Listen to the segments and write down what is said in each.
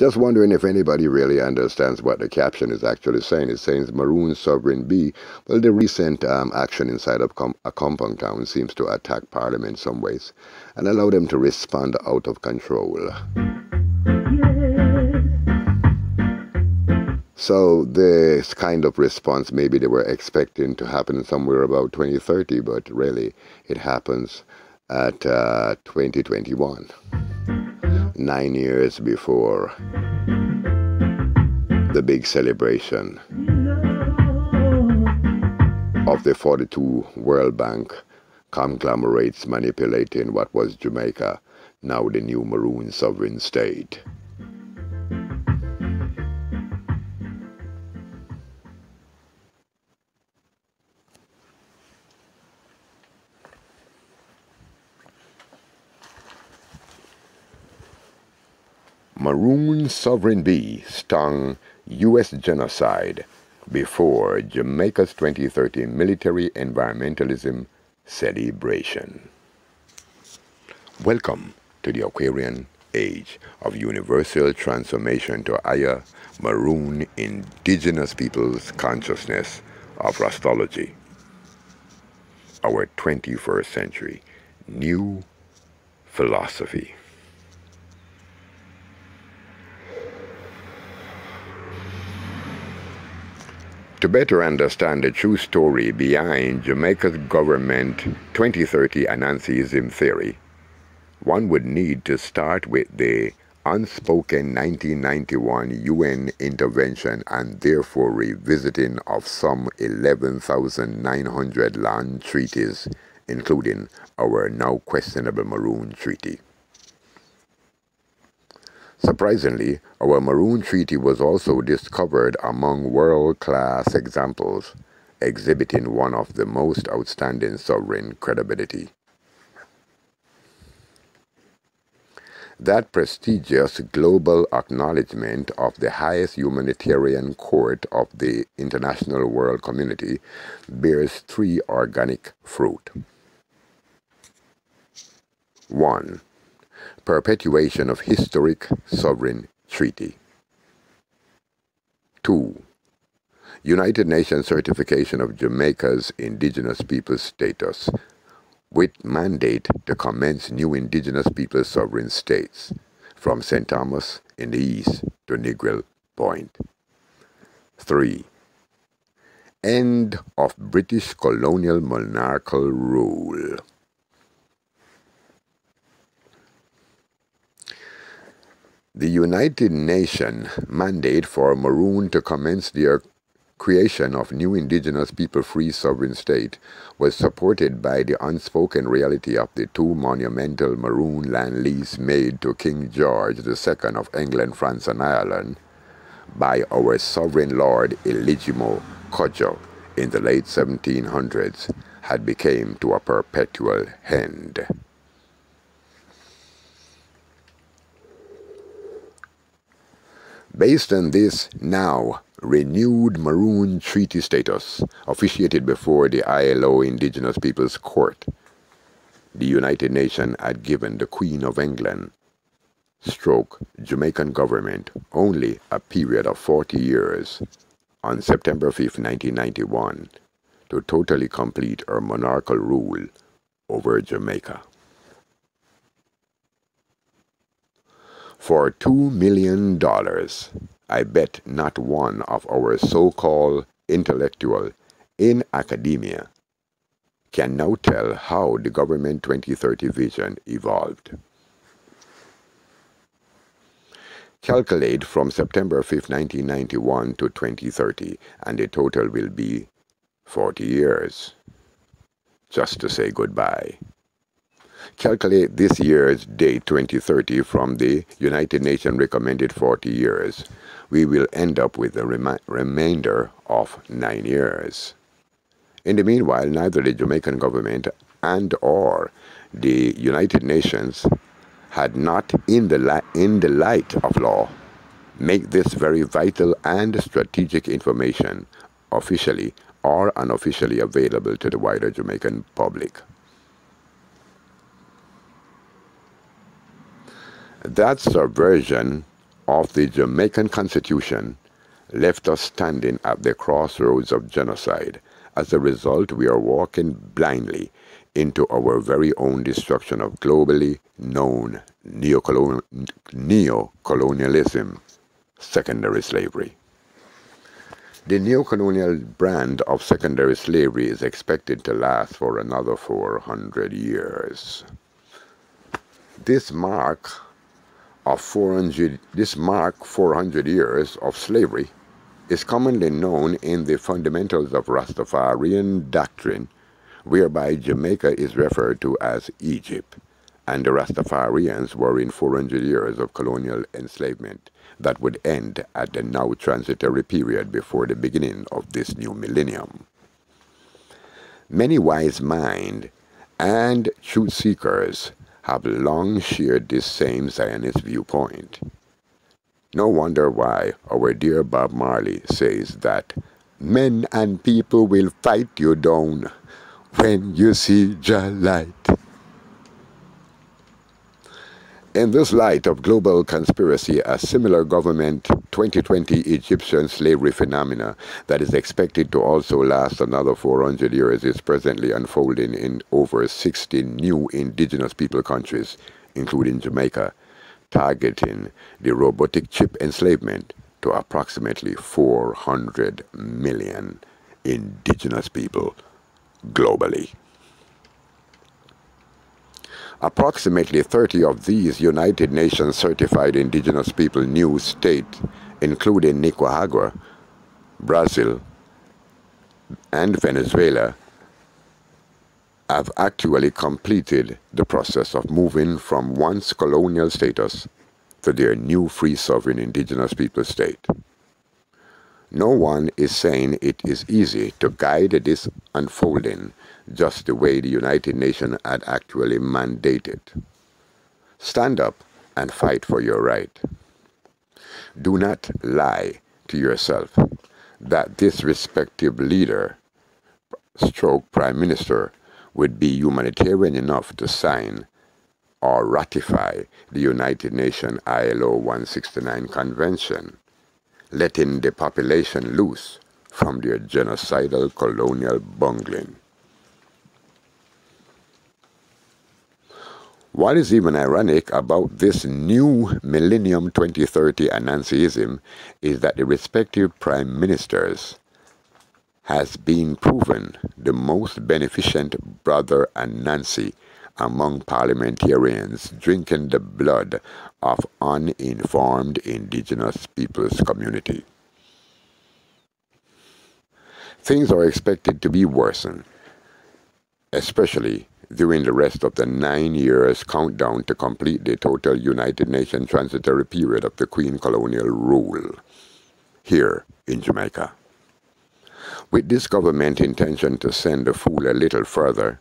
Just wondering if anybody really understands what the caption is actually saying. It's saying Maroon Sovereign B. Well, the recent um, action inside of com a compound town seems to attack Parliament in some ways and allow them to respond out of control. So this kind of response maybe they were expecting to happen somewhere about 2030, but really it happens at uh, 2021 nine years before the big celebration of the 42 World Bank conglomerates manipulating what was Jamaica, now the new Maroon sovereign state. Sovereign Bee stung U.S. genocide before Jamaica's 2030 military environmentalism celebration. Welcome to the Aquarian age of universal transformation to higher maroon indigenous peoples' consciousness of Rastology. Our 21st century new philosophy. To better understand the true story behind Jamaica's government 2030 Anansiism theory, one would need to start with the unspoken 1991 UN intervention and therefore revisiting of some 11,900 land treaties, including our now questionable Maroon Treaty. Surprisingly, our Maroon Treaty was also discovered among world-class examples, exhibiting one of the most outstanding sovereign credibility. That prestigious global acknowledgement of the highest humanitarian court of the international world community bears three organic fruit. 1 perpetuation of historic sovereign treaty. 2. United Nations certification of Jamaica's indigenous peoples status with mandate to commence new indigenous peoples sovereign states from St. Thomas in the east to Negril Point. 3. End of British colonial monarchical rule. The United Nations mandate for Maroon to commence their creation of new indigenous people-free sovereign state was supported by the unspoken reality of the two monumental Maroon land lease made to King George II of England, France and Ireland by our sovereign lord Eligimo Cudjoe in the late 1700s had become to a perpetual end. Based on this now renewed Maroon Treaty status, officiated before the ILO Indigenous Peoples Court, the United Nations had given the Queen of England stroke Jamaican government only a period of 40 years on September 5, 1991 to totally complete her monarchical rule over Jamaica. For $2 million, I bet not one of our so-called intellectual in academia can now tell how the government 2030 vision evolved. Calculate from September 5, 1991 to 2030 and the total will be 40 years. Just to say goodbye. Calculate this year's date 2030 from the United Nations recommended 40 years. We will end up with a rem remainder of 9 years. In the meanwhile, neither the Jamaican government and or the United Nations had not in the, in the light of law make this very vital and strategic information officially or unofficially available to the wider Jamaican public. That subversion of the Jamaican Constitution left us standing at the crossroads of genocide. As a result, we are walking blindly into our very own destruction of globally known neocolonialism, secondary slavery. The neocolonial brand of secondary slavery is expected to last for another 400 years. This mark of 400 this mark 400 years of slavery is commonly known in the fundamentals of Rastafarian doctrine whereby Jamaica is referred to as Egypt and the Rastafarians were in 400 years of colonial enslavement that would end at the now transitory period before the beginning of this new millennium. Many wise minds and truth seekers have long shared this same Zionist viewpoint. No wonder why our dear Bob Marley says that men and people will fight you down when you see Jah light. In this light of global conspiracy, a similar government 2020 Egyptian slavery phenomena that is expected to also last another 400 years is presently unfolding in over 60 new indigenous people countries, including Jamaica, targeting the robotic chip enslavement to approximately 400 million indigenous people globally. Approximately 30 of these United Nations certified indigenous people new states, including Nicaragua, Brazil, and Venezuela, have actually completed the process of moving from once colonial status to their new free sovereign indigenous people state. No one is saying it is easy to guide this unfolding just the way the United Nations had actually mandated. Stand up and fight for your right. Do not lie to yourself that this respective leader, stroke prime minister, would be humanitarian enough to sign or ratify the United Nations ILO 169 convention, letting the population loose from their genocidal colonial bungling. What is even ironic about this new Millennium 2030 Anansiism is that the respective prime ministers has been proven the most beneficent brother and Nancy among parliamentarians drinking the blood of uninformed indigenous peoples community. Things are expected to be worsened, especially during the rest of the nine years countdown to complete the total United Nations transitory period of the Queen colonial rule here in Jamaica. With this government intention to send the fool a little further,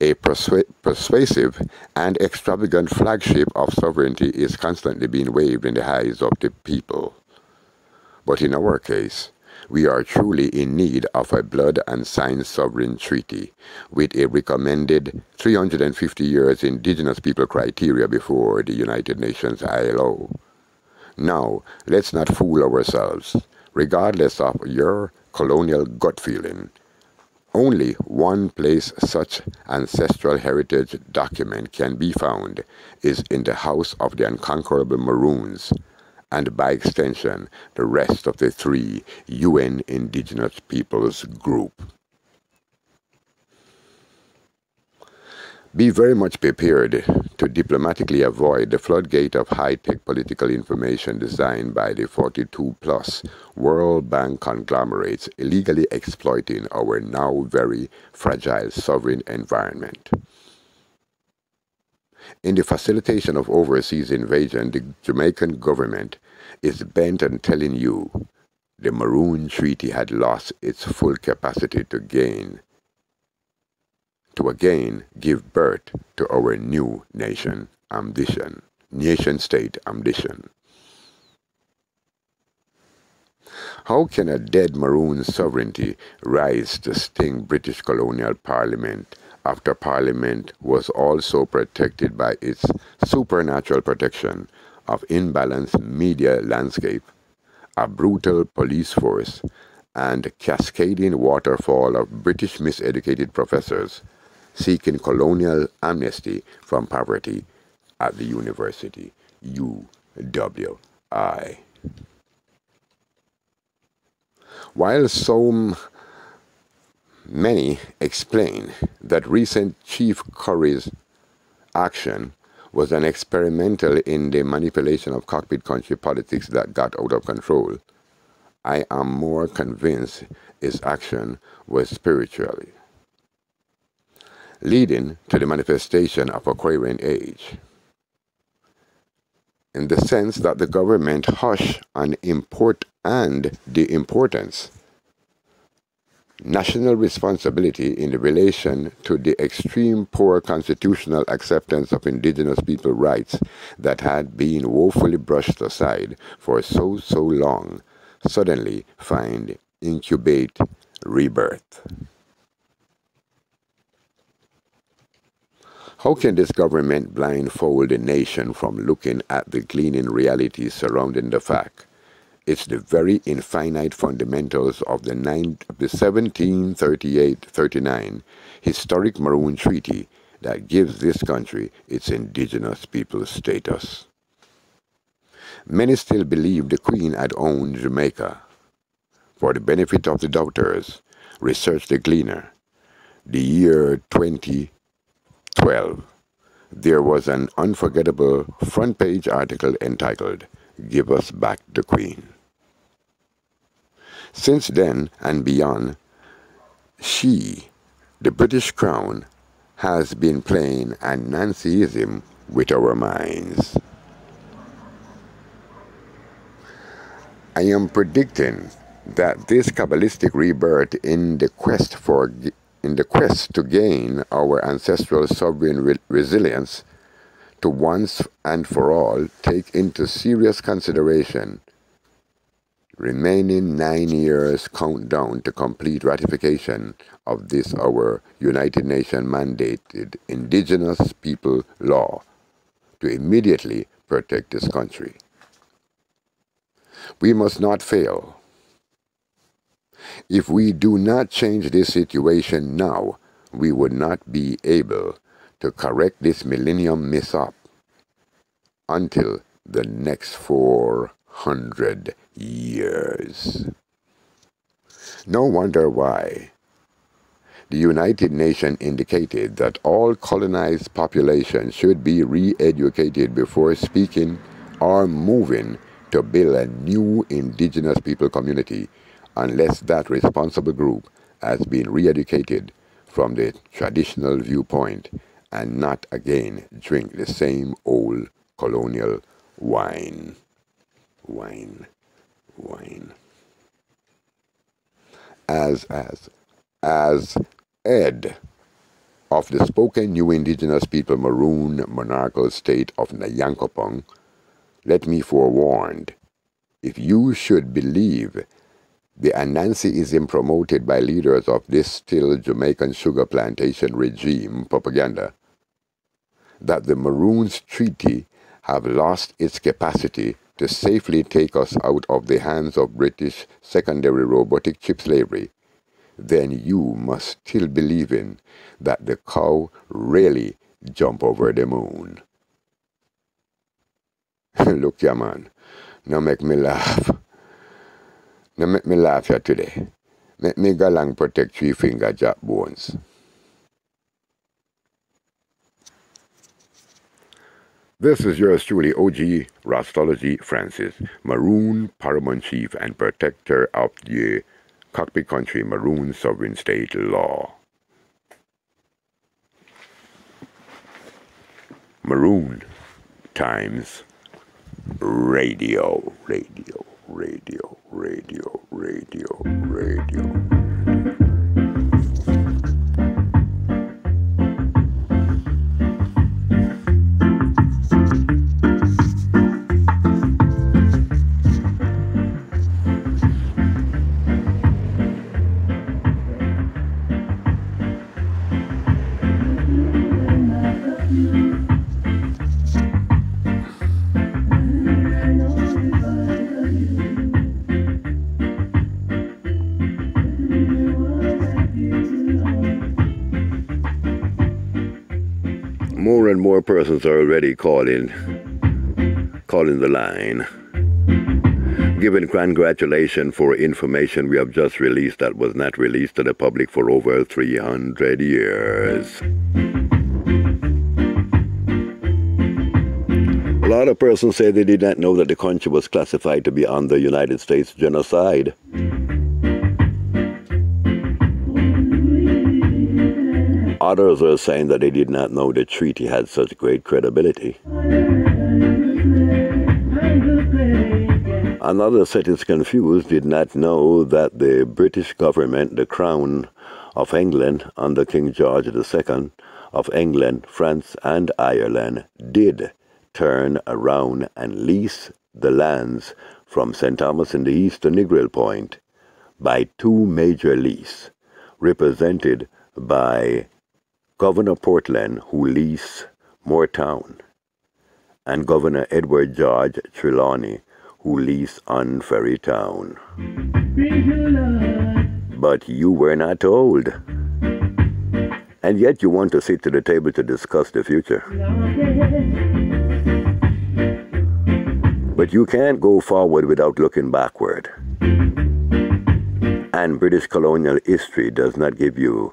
a persua persuasive and extravagant flagship of sovereignty is constantly being waved in the eyes of the people. But in our case, we are truly in need of a blood and science sovereign treaty with a recommended 350 years indigenous people criteria before the United Nations ILO. Now, let's not fool ourselves. Regardless of your colonial gut feeling, only one place such ancestral heritage document can be found is in the house of the unconquerable Maroons, and by extension, the rest of the three UN Indigenous Peoples Group. Be very much prepared to diplomatically avoid the floodgate of high-tech political information designed by the 42-plus World Bank conglomerates illegally exploiting our now very fragile sovereign environment. In the facilitation of overseas invasion, the Jamaican government is bent on telling you the Maroon Treaty had lost its full capacity to gain, to again give birth to our new nation ambition, nation state ambition. How can a dead Maroon sovereignty rise to sting British colonial parliament after Parliament was also protected by its supernatural protection of imbalanced media landscape, a brutal police force, and cascading waterfall of British miseducated professors seeking colonial amnesty from poverty at the university, UWI. While so many explain that recent Chief Currie's action was an experimental in the manipulation of cockpit country politics that got out of control, I am more convinced his action was spiritually leading to the manifestation of a Aquarian age. In the sense that the government hush on import and the importance national responsibility in relation to the extreme poor constitutional acceptance of indigenous people rights that had been woefully brushed aside for so so long suddenly find incubate rebirth. How can this government blindfold the nation from looking at the gleaming realities surrounding the fact? It's the very infinite fundamentals of the, the 1738-39 historic Maroon Treaty that gives this country its indigenous people status. Many still believe the Queen had owned Jamaica. For the benefit of the doubters, research the Gleaner. The year 2012, there was an unforgettable front page article entitled, Give Us Back the Queen. Since then and beyond, she, the British Crown, has been playing a Nancyism with our minds. I am predicting that this Kabbalistic rebirth in the quest for in the quest to gain our ancestral sovereign re resilience to once and for all take into serious consideration remaining nine years countdown to complete ratification of this our United Nations mandated indigenous people law to immediately protect this country. We must not fail if we do not change this situation now, we would not be able to correct this millennium mishap until the next 400 years. No wonder why the United Nations indicated that all colonized populations should be re-educated before speaking or moving to build a new indigenous people community unless that responsible group has been re-educated from the traditional viewpoint and not again drink the same old colonial wine. Wine, wine. As, as, as Ed of the spoken New Indigenous People Maroon Monarchical State of Nyankopong, let me forewarn, if you should believe the Anansiism promoted by leaders of this still Jamaican sugar plantation regime propaganda that the Maroons Treaty have lost its capacity to safely take us out of the hands of British secondary robotic chip slavery, then you must still believe in that the cow really jump over the moon. Look, ya man, now make me laugh. Now make me laugh here today. Make me go along protect three finger jack bones. This is yours truly, OG Rastology Francis, Maroon Paramount Chief and Protector of the Cockpit Country Maroon Sovereign State Law. Maroon Times Radio, Radio radio, radio, radio, radio. More persons are already calling, calling the line. Giving congratulations for information we have just released that was not released to the public for over 300 years. A lot of persons say they did not know that the country was classified to be under the United States genocide. Others were saying that they did not know the treaty had such great credibility. Another set is confused, did not know that the British government, the Crown of England under King George II of England, France, and Ireland, did turn around and lease the lands from St. Thomas in the east to Negril Point by two major lease, represented by Governor Portland, who leased Mooretown, and Governor Edward George Trelawney, who leased on Ferry Town. But you were not told. And yet you want to sit to the table to discuss the future. But you can't go forward without looking backward. And British colonial history does not give you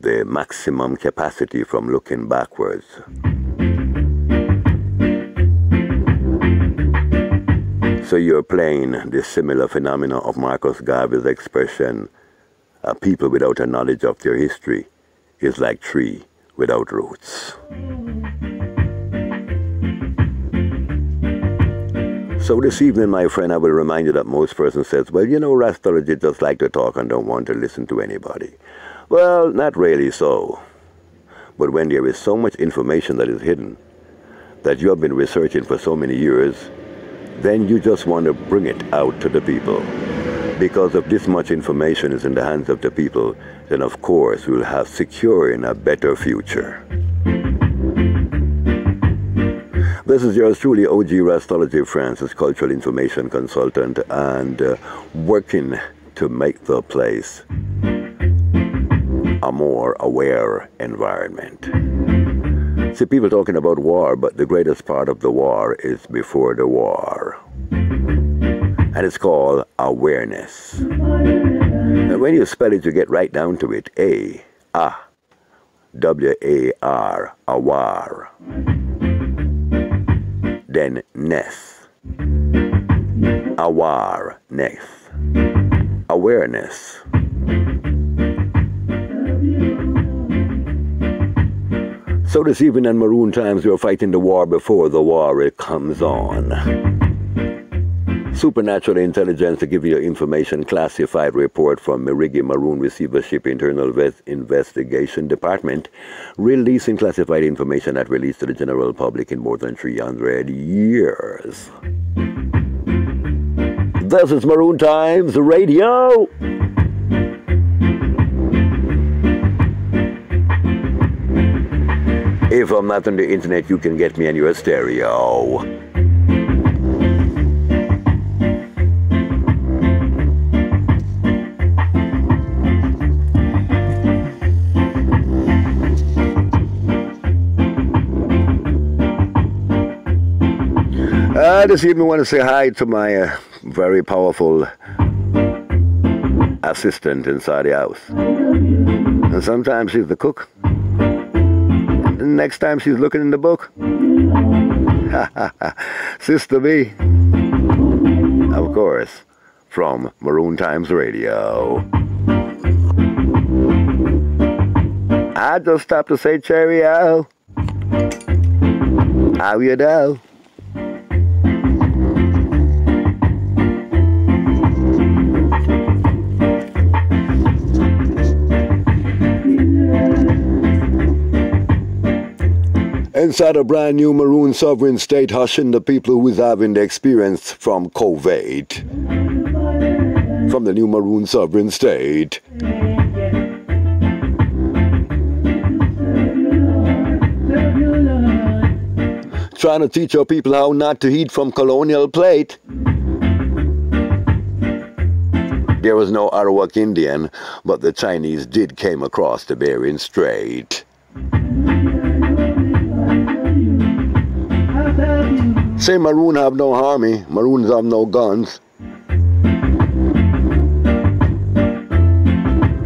the maximum capacity from looking backwards. So you're playing the similar phenomena of Marcus Garvey's expression, a people without a knowledge of their history is like tree without roots. So this evening, my friend, I will remind you that most persons says, well, you know, Rastology just like to talk and don't want to listen to anybody. Well, not really so. But when there is so much information that is hidden, that you have been researching for so many years, then you just want to bring it out to the people. Because if this much information is in the hands of the people, then of course we'll have securing a better future. This is yours truly, OG Rastology Francis, cultural information consultant, and uh, working to make the place a more aware environment. See, people talking about war, but the greatest part of the war is before the war. And it's called awareness. And when you spell it, you get right down to it. A, A, W A R, awar then ness. Awareness. Awareness. So this evening in Maroon Times, we are fighting the war before the war it comes on. Supernatural intelligence to give you information classified report from Merigi Maroon Receivership Internal Investigation Department releasing classified information that released to the general public in more than 300 years. This is Maroon Times Radio. If I'm not on the internet, you can get me on your stereo. Uh, this evening, I want to say hi to my uh, very powerful assistant inside the house. And sometimes she's the cook. The next time she's looking in the book. Sister B. Of course, from Maroon Times Radio. I just stopped to say cheerio. How you do? Inside a brand new maroon sovereign state, hushing the people who is having the experience from COVID. From the new maroon sovereign state. Trying to teach our people how not to eat from colonial plate. There was no Arawak Indian, but the Chinese did came across the Bering Strait. Say Maroon have no army, eh? Maroons have no guns.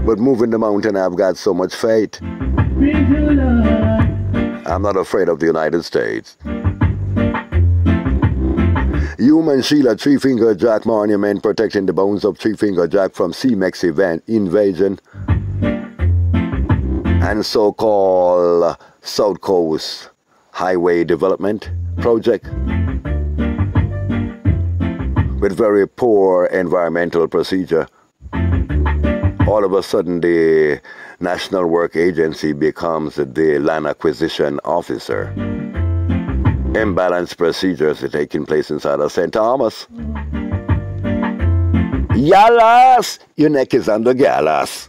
But moving the mountain, I've got so much faith. I'm not afraid of the United States. Human Sheila Three Finger Jack Monument protecting the bones of Three Finger Jack from C-Mex event invasion and so-called South Coast Highway Development Project with very poor environmental procedure. All of a sudden the National Work Agency becomes the land acquisition officer. Imbalanced procedures are taking place inside of St. Thomas. Yalas! Your neck is under gallas.